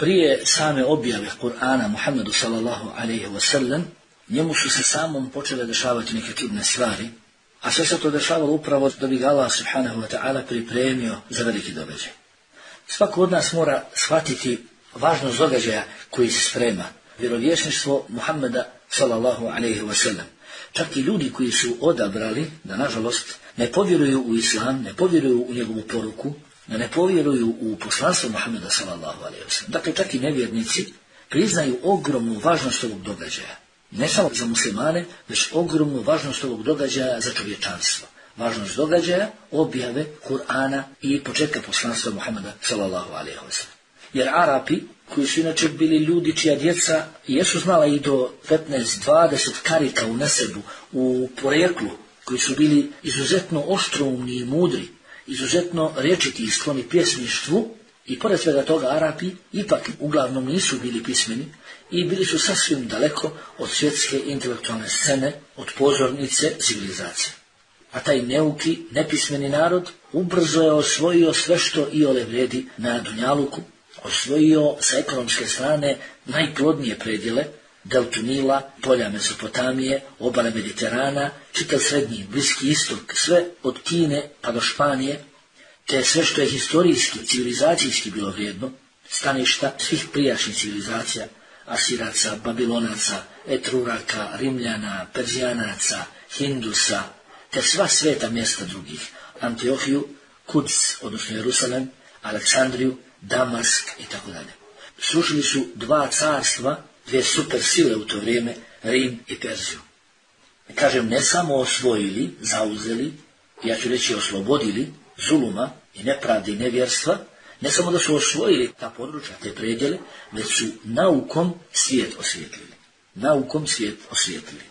prije same objave Kur'ana Muhammedu sallallahu alaihi wasallam, njemu su se samom počele dešavati neke čudne stvari, a sve se to dešavalo upravo da bi Allah subhanahu wa ta'ala pripremio za veliki događaj. Svako od nas mora shvatiti važnost događaja koji se sprema. Vjerovjesništvo Muhammeda sallallahu alaihi wasallam. Čak i ljudi koji su odabrali da nažalost ne povjeruju u islam, ne povjeruju u njegovu poruku, da ne povjeruju u poslanstvo Muhammeda sallallahu alaihi. Dakle, čak i nevjernici priznaju ogromnu važnost ovog događaja. Ne samo za muslimane, već ogromnu važnost ovog događaja za čovječanstvo. Važnost događaja, objave Kur'ana i početka poslanstva Muhammeda sallallahu alaihi. Jer Arapi, koji su inače bili ljudi čija djeca jesu znala i do 15-20 karika u nesebu, u poreklu, koji su bili izuzetno oštroumni i mudri, izuzetno rečiti i pjesništvu, i pored svega toga Arapi ipak uglavnom nisu bili pismeni i bili su sasvim daleko od svjetske intelektualne scene, od pozornice civilizacije. A taj neuki, nepismeni narod ubrzo je osvojio sve što i ole vredi na Dunjaluku, osvojio sa ekonomske strane najplodnije predjele, deltu Nila, polja Mesopotamije, obale Mediterana, čitav srednji, bliski istok, sve od Kine pa do Španije, te sve što je historijski, civilizacijski bilo vrijedno, staništa svih prijašnjih civilizacija, Asiraca, Babilonaca, Etruraka, Rimljana, Perzijanaca, Hindusa, te sva sveta mjesta drugih, Antiohiju, Kuds, odnosno Jerusalem, Aleksandriju, Damask i tako dalje. Srušili su dva carstva, dvije super sile u to vrijeme, Rim i Perziju. Kažem, ne samo osvojili, zauzeli, ja ću reći oslobodili, zuluma i nepravde i nevjerstva, ne samo da su osvojili ta područja, te predjele, već su naukom svijet osvijetlili. Naukom svijet osvijetlili.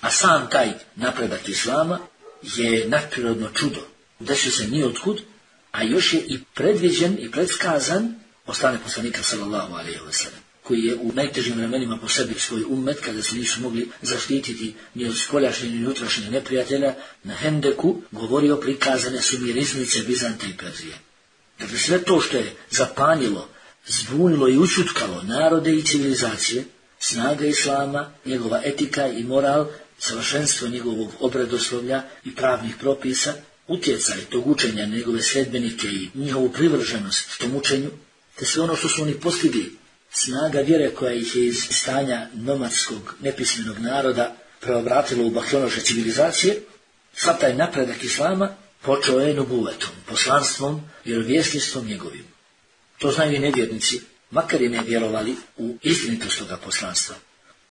A sam taj napredak Islama je nadprirodno čudo. Desio se ni otkud, a još je i predviđen i predskazan od strane poslanika sallallahu alaihi wa sallam koji je u najtežim vremenima po sebi svoj umet, kada se nisu mogli zaštititi ni od spoljašnjih ni unutrašnjih neprijatelja, na Hendeku govorio prikazane su mi riznice Bizanta i Perzije. Dakle, sve to što je zapanjilo, zbunilo i učutkalo narode i civilizacije, snaga Islama, njegova etika i moral, savršenstvo njegovog obredoslovlja i pravnih propisa, utjecaj tog učenja njegove sledbenike i njihovu privrženost tom učenju, te sve ono što su oni postigli snaga vjere koja ih je iz stanja nomadskog nepismenog naroda preobratila u baklonoše civilizacije, sad taj napredak Islama počeo je nubuvetom, poslanstvom, vjerovjesnistvom njegovim. To znaju i nevjernici, makar i ne vjerovali u istinitost toga poslanstva.